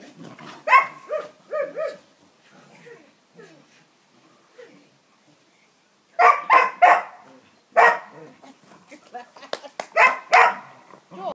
clear.